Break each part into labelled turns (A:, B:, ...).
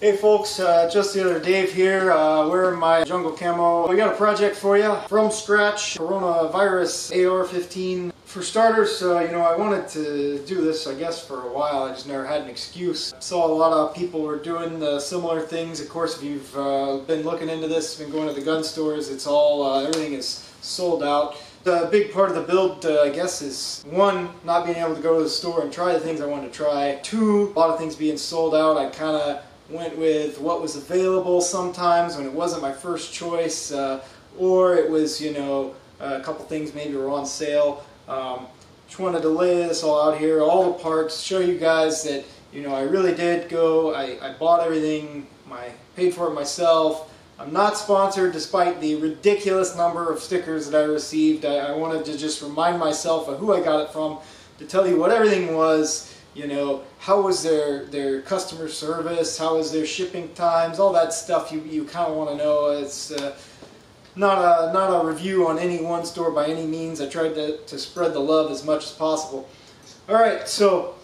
A: Hey folks, uh, just the other Dave here, uh, wearing my jungle camo. We got a project for you from scratch, coronavirus AR-15. For starters, uh, you know, I wanted to do this, I guess, for a while. I just never had an excuse. Saw a lot of people were doing uh, similar things. Of course, if you've uh, been looking into this, been going to the gun stores, it's all, uh, everything is sold out. The big part of the build, uh, I guess, is one, not being able to go to the store and try the things I wanted to try. Two, a lot of things being sold out. I kind of went with what was available sometimes when it wasn't my first choice, uh, or it was, you know, a couple things maybe were on sale. Um, just wanted to lay this all out here, all the parts, show you guys that, you know, I really did go, I, I bought everything, my paid for it myself. I'm not sponsored despite the ridiculous number of stickers that I received. I, I wanted to just remind myself of who I got it from, to tell you what everything was, you know, how was their, their customer service, how was their shipping times, all that stuff you, you kind of want to know. It's uh, not, a, not a review on any one store by any means. I tried to, to spread the love as much as possible. Alright, so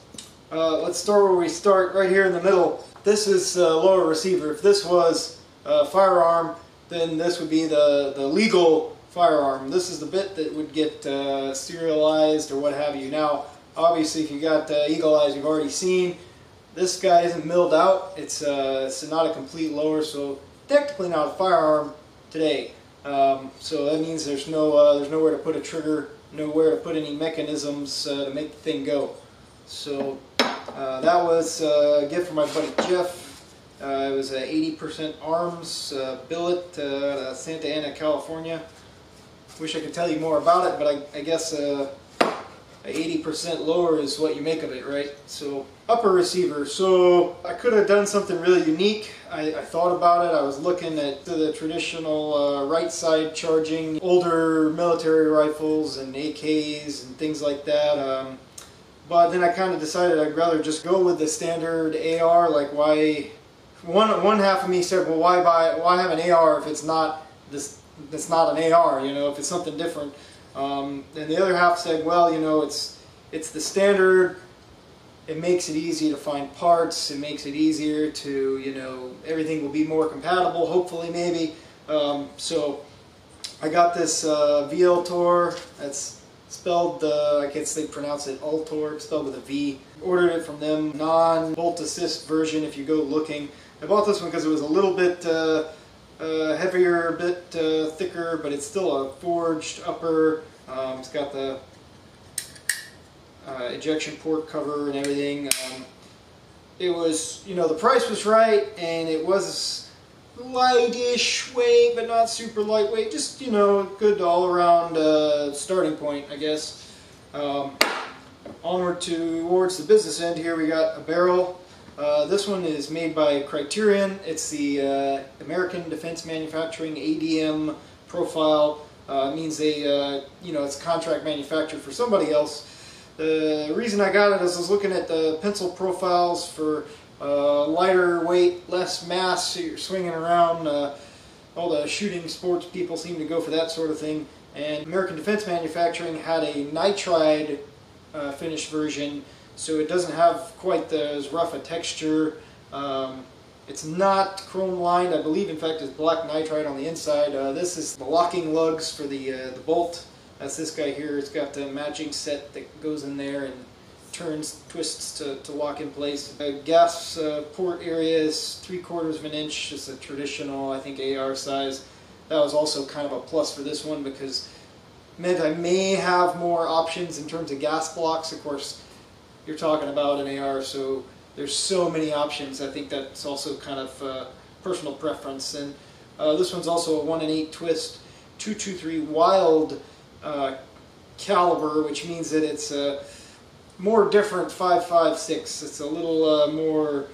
A: uh, let's start where we start, right here in the middle. This is the lower receiver. If this was a firearm, then this would be the, the legal firearm. This is the bit that would get uh, serialized or what have you. Now, obviously if you got uh, eagle eyes you've already seen this guy isn't milled out. It's, uh, it's not a complete lower so technically not a firearm today. Um, so that means there's no uh, there's nowhere to put a trigger nowhere to put any mechanisms uh, to make the thing go. So uh, that was uh, a gift from my buddy Jeff. It was a 80% arms billet out of Santa Ana California. Wish I could tell you more about it but I, I guess 80% lower is what you make of it, right? So upper receiver. So I could have done something really unique. I, I thought about it. I was looking at the traditional uh, right side charging older military rifles and AKs and things like that. Um, but then I kind of decided I'd rather just go with the standard AR. Like why? One one half of me said, well, why buy? Why have an AR if it's not this? It's not an AR. You know, if it's something different. Um, and the other half said, well, you know, it's, it's the standard, it makes it easy to find parts, it makes it easier to, you know, everything will be more compatible, hopefully, maybe. Um, so I got this uh, VLTOR, that's spelled, uh, I guess they pronounce it Altor, spelled with a V. Ordered it from them, non-bolt assist version if you go looking. I bought this one because it was a little bit uh, uh, heavier, a bit uh, thicker, but it's still a forged upper. Um, it's got the uh, ejection port cover and everything. Um, it was, you know, the price was right, and it was lightish weight, but not super lightweight. Just, you know, good all-around uh, starting point, I guess. Um, onward towards the business end here, we got a barrel uh, this one is made by Criterion. It's the uh, American Defense Manufacturing ADM profile. Uh, means they, uh, you know, it's contract manufactured for somebody else. The reason I got it is I was looking at the pencil profiles for uh, lighter weight, less mass, so you're swinging around. all the shooting sports people seem to go for that sort of thing. And American Defense Manufacturing had a nitride finished version so it doesn't have quite the, as rough a texture. Um, it's not chrome lined. I believe, in fact, it's black nitride on the inside. Uh, this is the locking lugs for the uh, the bolt. That's this guy here. It's got the matching set that goes in there and turns, twists to, to lock in place. The gas uh, port area is three quarters of an inch. It's a traditional, I think, AR size. That was also kind of a plus for this one because meant I may have more options in terms of gas blocks. Of course, you're talking about an AR, so there's so many options. I think that's also kind of uh, personal preference. And uh, this one's also a 1 in 8 twist 223 Wylde uh, caliber, which means that it's a more different 5.56. It's a little uh, more,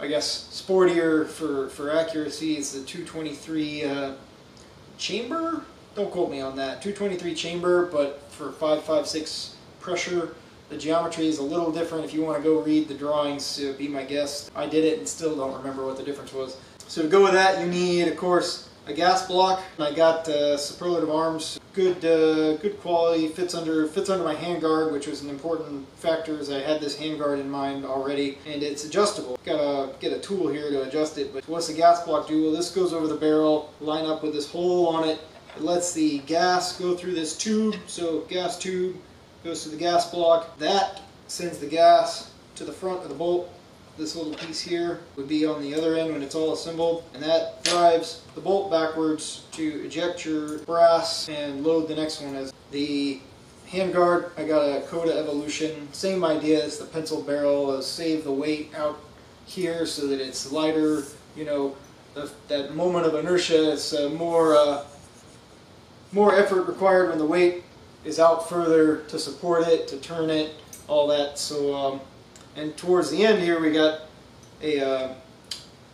A: I guess, sportier for, for accuracy. It's the 223 uh, chamber. Don't quote me on that. 223 chamber, but for 5.56 pressure. The geometry is a little different. If you want to go read the drawings, uh, be my guest. I did it and still don't remember what the difference was. So to go with that, you need, of course, a gas block. I got uh, Superlative Arms, good uh, good quality, fits under fits under my handguard, which was an important factor as I had this handguard in mind already, and it's adjustable. Gotta get a tool here to adjust it, but what's the gas block do? Well, this goes over the barrel, line up with this hole on it. It lets the gas go through this tube, so gas tube goes to the gas block. That sends the gas to the front of the bolt. This little piece here would be on the other end when it's all assembled and that drives the bolt backwards to eject your brass and load the next one as the handguard. I got a Coda Evolution. Same idea as the pencil barrel uh, save the weight out here so that it's lighter you know the, that moment of inertia is uh, more uh, more effort required when the weight is out further to support it to turn it all that so um, and towards the end here, we got a uh,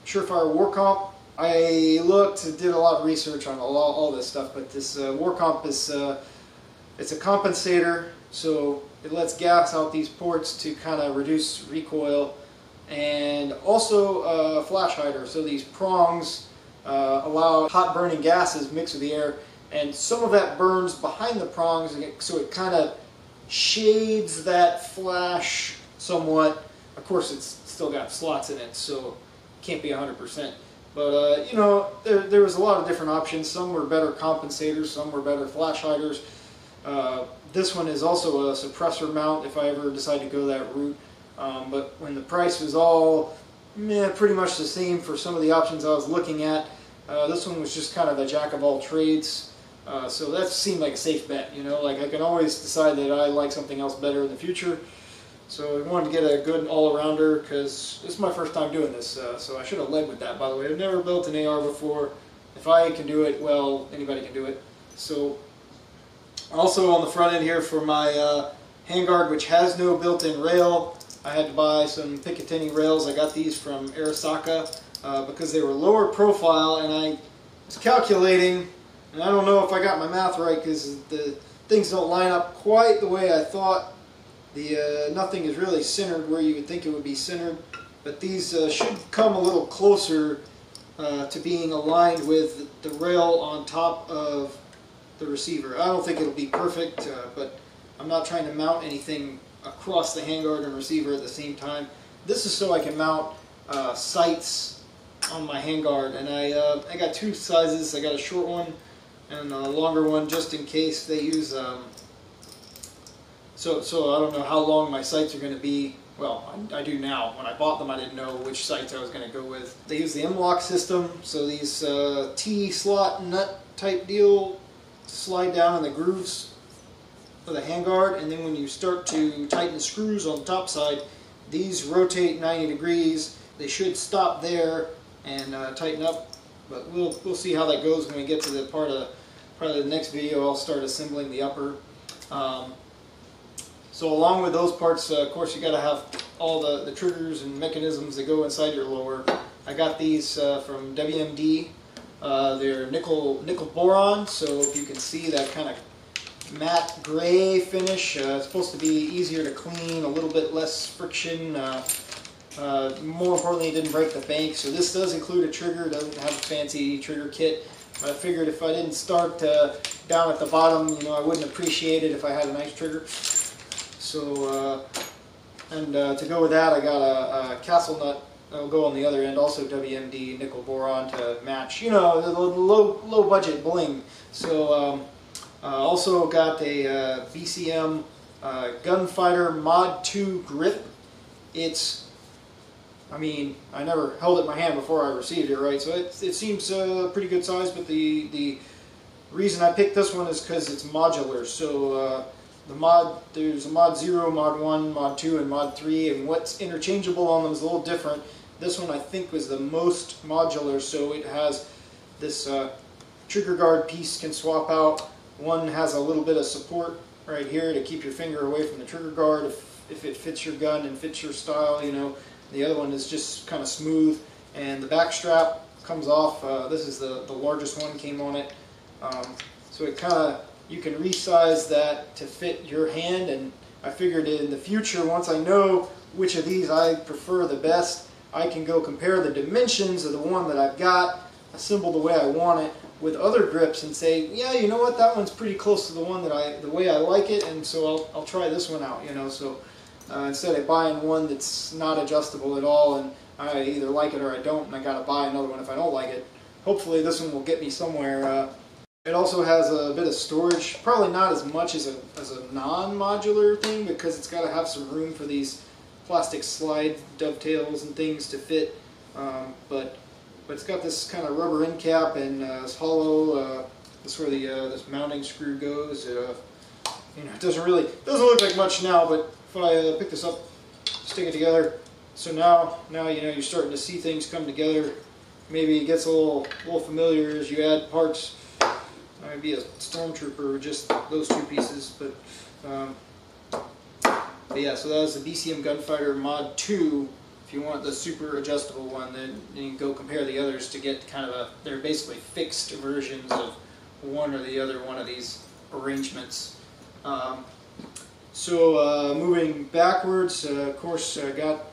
A: Surefire War Comp. I looked, did a lot of research on all, all this stuff, but this uh, War Comp is uh, it's a compensator, so it lets gas out these ports to kind of reduce recoil, and also a flash hider. So these prongs uh, allow hot burning gases mixed with the air, and some of that burns behind the prongs, so it kind of shades that flash somewhat. Of course, it's still got slots in it, so can't be 100%. But, uh, you know, there, there was a lot of different options. Some were better compensators, some were better flash hiders. Uh, this one is also a suppressor mount if I ever decide to go that route. Um, but when the price was all meh, pretty much the same for some of the options I was looking at, uh, this one was just kind of a jack of all trades. Uh, so that seemed like a safe bet, you know, like I can always decide that I like something else better in the future. So I wanted to get a good all-arounder because this is my first time doing this, uh, so I should have led with that, by the way. I've never built an AR before. If I can do it, well, anybody can do it. So also on the front end here for my uh, handguard, which has no built-in rail, I had to buy some Picatinny rails. I got these from Arisaka uh, because they were lower profile, and I was calculating, and I don't know if I got my math right because the things don't line up quite the way I thought the uh, nothing is really centered where you would think it would be centered, but these uh, should come a little closer uh, to being aligned with the rail on top of the receiver. I don't think it'll be perfect, uh, but I'm not trying to mount anything across the handguard and receiver at the same time. This is so I can mount uh, sights on my handguard, and I, uh, I got two sizes. I got a short one and a longer one just in case they use um, so, so I don't know how long my sights are going to be. Well, I, I, do now. When I bought them, I didn't know which sights I was going to go with. They use the M-LOK system, so these uh, T-slot nut type deal slide down in the grooves for the handguard, and then when you start to tighten screws on the top side, these rotate 90 degrees. They should stop there and uh, tighten up, but we'll we'll see how that goes when we get to the part of of the next video. I'll start assembling the upper. Um, so along with those parts, uh, of course, you got to have all the, the triggers and mechanisms that go inside your lower. I got these uh, from WMD. Uh, they're nickel nickel boron, so if you can see that kind of matte gray finish, uh, it's supposed to be easier to clean, a little bit less friction. Uh, uh, more importantly, it didn't break the bank. So this does include a trigger. It doesn't have a fancy trigger kit. I figured if I didn't start down at the bottom, you know, I wouldn't appreciate it if I had a nice trigger. So, uh, and uh, to go with that, I got a, a castle nut that'll go on the other end, also WMD nickel boron to match, you know, the low, low budget bling. So, um, uh, also got a uh, BCM uh, Gunfighter Mod 2 grip. It's, I mean, I never held it in my hand before I received it, right? So it, it seems uh, pretty good size, but the, the reason I picked this one is because it's modular. So uh, the mod, there's a mod 0, mod 1, mod 2, and mod 3, and what's interchangeable on them is a little different. This one I think was the most modular, so it has this uh, trigger guard piece can swap out. One has a little bit of support right here to keep your finger away from the trigger guard if, if it fits your gun and fits your style, you know. The other one is just kind of smooth, and the back strap comes off. Uh, this is the, the largest one came on it. Um, so it kind of you can resize that to fit your hand and I figured in the future once I know which of these I prefer the best I can go compare the dimensions of the one that I've got assemble the way I want it with other grips and say, yeah, you know what, that one's pretty close to the one that I, the way I like it, and so I'll, I'll try this one out, you know, so uh, instead of buying one that's not adjustable at all, and I either like it or I don't, and I gotta buy another one if I don't like it, hopefully this one will get me somewhere. Uh, it also has a bit of storage, probably not as much as a, as a non-modular thing, because it's gotta have some room for these plastic slide dovetails and things to fit, um, but but it's got this kind of rubber end cap and uh, it's hollow. Uh, that's where the uh, this mounting screw goes. Uh, you know, it doesn't really doesn't look like much now, but if I uh, pick this up, stick it together, so now now you know you're starting to see things come together. Maybe it gets a little little familiar as you add parts. I might be a stormtrooper with just those two pieces, but. Um, but yeah, so that was the BCM Gunfighter Mod 2 if you want the super adjustable one, then you can go compare the others to get kind of a, they're basically fixed versions of one or the other one of these arrangements. Um, so uh, moving backwards, uh, of course, I got,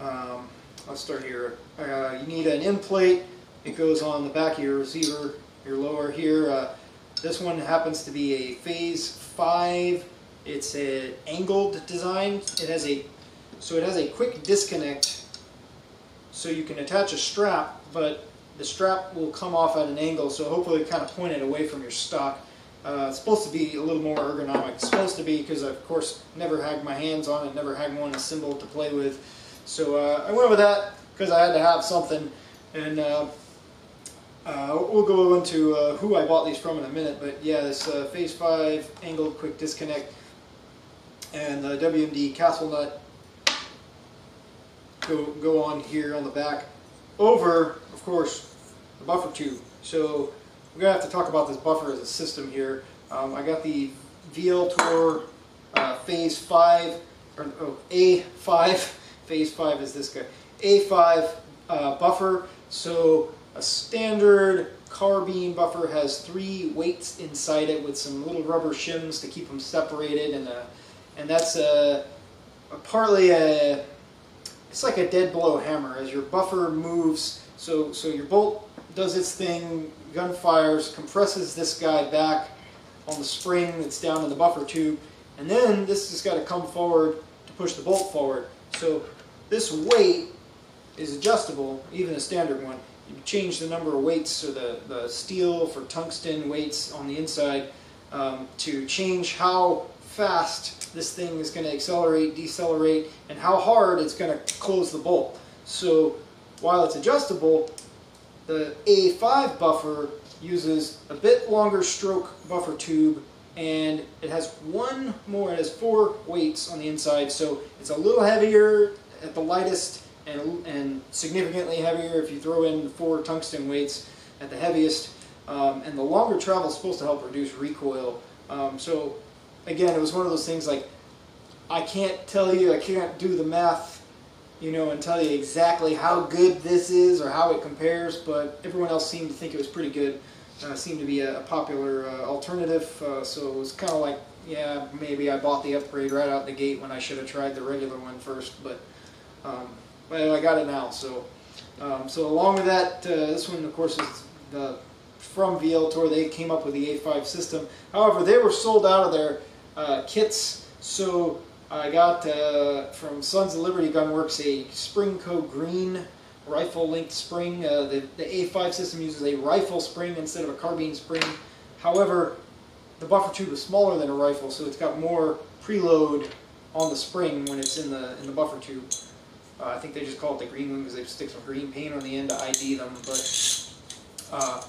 A: um, let's start here. Uh, you need an end plate. It goes on the back of your receiver, your lower here. Uh, this one happens to be a Phase 5. It's an angled design. It has a so it has a quick disconnect so you can attach a strap, but the strap will come off at an angle, so hopefully kind of point it away from your stock. Uh, supposed to be a little more ergonomic. Supposed to be because, of course, never had my hands on it, never had one assembled to play with. So uh, I went with that because I had to have something. And uh, uh we'll go into uh, who I bought these from in a minute. But yeah, this uh, Phase 5 angled quick disconnect and the WMD castle nut go, go on here on the back over, of course, the buffer tube. So we're going to have to talk about this buffer as a system here. Um, I got the VLTOR uh, Phase 5, or oh, A5, Phase 5 is this guy, A5 uh, buffer. So a standard carbine buffer has three weights inside it with some little rubber shims to keep them separated and, uh, and that's a, a partly a it's like a dead blow hammer as your buffer moves. So, so your bolt does its thing, gun fires, compresses this guy back on the spring that's down in the buffer tube, and then this has got to come forward to push the bolt forward. So this weight is adjustable, even a standard one. You change the number of weights, or the, the steel for tungsten weights on the inside, um, to change how fast this thing is going to accelerate, decelerate, and how hard it's going to close the bolt. So while it's adjustable, the A5 buffer uses a bit longer stroke buffer tube and it has one more, it has four weights on the inside, so it's a little heavier at the lightest and, and significantly heavier if you throw in four tungsten weights at the heaviest. Um, and the longer travel is supposed to help reduce recoil. Um, so again, it was one of those things like, I can't tell you, I can't do the math, you know, and tell you exactly how good this is or how it compares, but everyone else seemed to think it was pretty good. Uh, seemed to be a, a popular uh, alternative, uh, so it was kind of like, yeah, maybe I bought the upgrade right out the gate when I should have tried the regular one first, but, um, but I got it now, so. Um, so along with that, uh, this one, of course, is the from VLTOR. They came up with the A5 system. However, they were sold out of their uh, kits. So I got uh, from Sons of Liberty Gunworks a Sprinco Green rifle linked spring. Uh, the, the A5 system uses a rifle spring instead of a carbine spring. However, the buffer tube is smaller than a rifle, so it's got more preload on the spring when it's in the in the buffer tube. Uh, I think they just call it the green one because they stick some green paint on the end to ID them. But uh,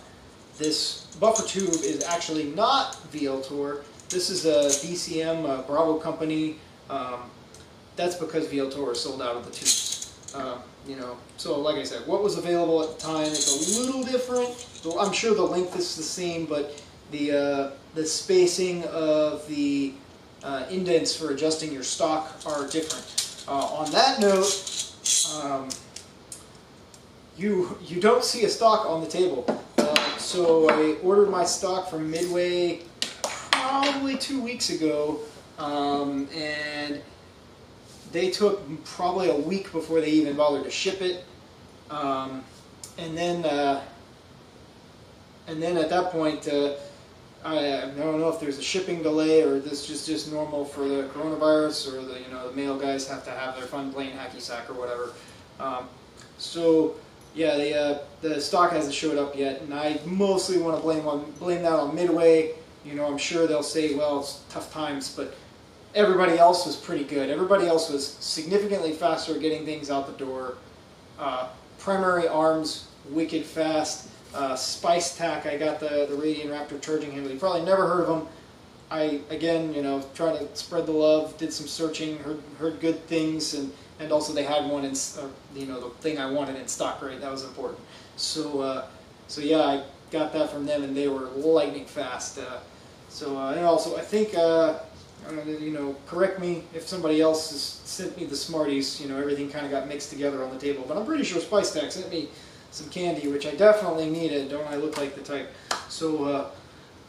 A: this buffer tube is actually not VLTOR. This is a BCM a Bravo company. Um, that's because VLTOR sold out of the tubes. Uh, you know, so like I said, what was available at the time is a little different. I'm sure the length is the same, but the uh, the spacing of the uh, indents for adjusting your stock are different. Uh, on that note, um, you you don't see a stock on the table. Uh, so I ordered my stock from Midway probably two weeks ago, um, and they took probably a week before they even bothered to ship it. Um, and then, uh, and then at that point, uh, I, I don't know if there's a shipping delay or this just just normal for the coronavirus or the you know the mail guys have to have their fun playing hacky sack or whatever. Um, so yeah, the uh, the stock hasn't showed up yet, and I mostly want to blame on blame that on Midway. You know, I'm sure they'll say, well, it's tough times, but everybody else was pretty good. Everybody else was significantly faster at getting things out the door. Uh, primary arms, wicked fast. Uh, Spice Tack, I got the, the Radian Raptor charging handle. You probably never heard of them. I, again, you know, trying to spread the love, did some searching, heard, heard good things, and, and also they had one in, uh, you know, the thing I wanted in stock, right? That was important. So, uh, so yeah, I got that from them, and they were lightning fast. Uh, so, uh, and also, I think, you know, correct me if somebody else has sent me the Smarties. You know, everything kind of got mixed together on the table, but I'm pretty sure Spice Tack sent me some candy, which I definitely needed. Don't I look like the type? So,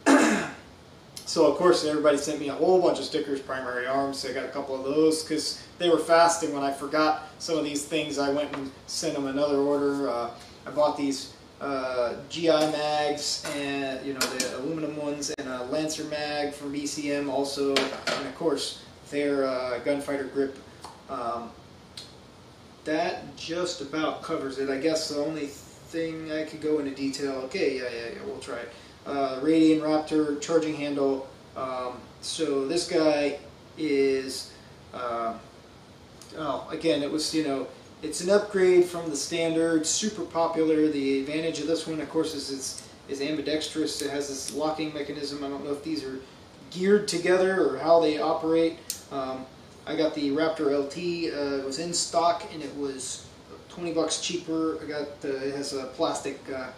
A: uh, so of course everybody sent me a whole bunch of stickers, primary arms. I got a couple of those because they were fasting. When I forgot some of these things, I went and sent them another order. Uh, I bought these uh, GI mags and you know the aluminum ones and a Lancer mag from BCM also, and of course their uh, gunfighter grip. Um, that just about covers it. I guess the only thing I could go into detail. Okay, yeah, yeah, yeah. We'll try it. Uh, Radian Raptor charging handle. Um, so this guy is. Uh, oh, again, it was you know. It's an upgrade from the standard, super popular. The advantage of this one, of course, is it's is ambidextrous. It has this locking mechanism. I don't know if these are geared together or how they operate. Um, I got the Raptor LT. Uh, it was in stock and it was 20 bucks cheaper. I got uh, it has a plastic uh,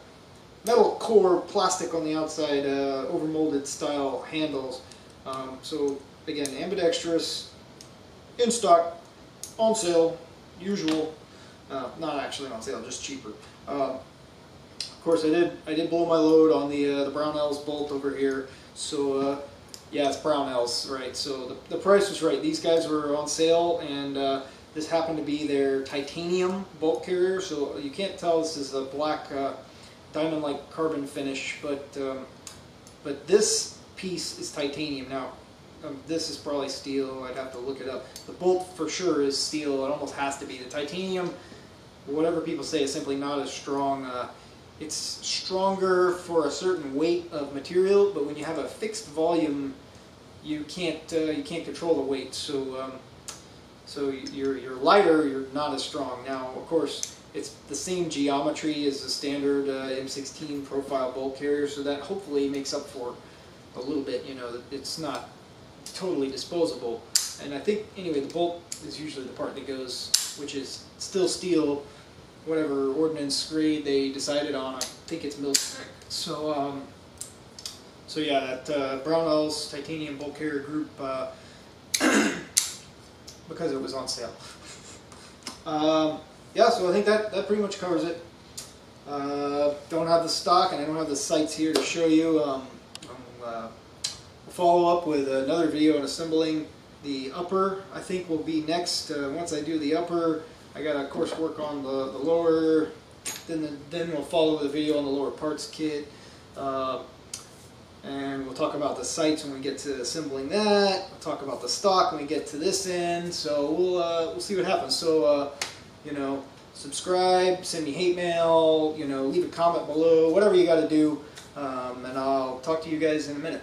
A: metal core plastic on the outside, uh, overmolded style handles. Um, so again, ambidextrous, in stock, on sale, usual. Uh, not actually on sale, just cheaper. Uh, of course, I did I did blow my load on the uh, the Brownells bolt over here. So yeah, it's Brownells, right. So the, the price was right. These guys were on sale, and uh, this happened to be their titanium bolt carrier. So you can't tell this is a black uh, diamond-like carbon finish, but um, but this piece is titanium. Now, um, this is probably steel. I'd have to look it up. The bolt for sure is steel. It almost has to be. The titanium, whatever people say, is simply not as strong. Uh, it's stronger for a certain weight of material, but when you have a fixed volume you can't uh, you can't control the weight. So um, so you're you're lighter, you're not as strong. Now, of course, it's the same geometry as the standard uh, M16 profile bolt carrier, so that hopefully makes up for a little bit. You know, it's not totally disposable. And I think anyway, the bolt is usually the part that goes, which is still steel, whatever ordnance grade they decided on. I think it's mil. So. Um, so yeah, that uh, Brownells titanium bolt carrier group, uh, because it was on sale. Um, yeah, so I think that, that pretty much covers it. Uh, don't have the stock and I don't have the sights here to show you. Um, uh, we'll follow up with another video on assembling the upper. I think will be next. Uh, once I do the upper, I got to of course work on the, the lower. Then the, then we'll follow the video on the lower parts kit. Uh, and we'll talk about the sights when we get to assembling that. We'll talk about the stock when we get to this end. So we'll uh, we'll see what happens. So uh, you know, subscribe, send me hate mail, you know, leave a comment below, whatever you got to do, um, and I'll talk to you guys in a minute.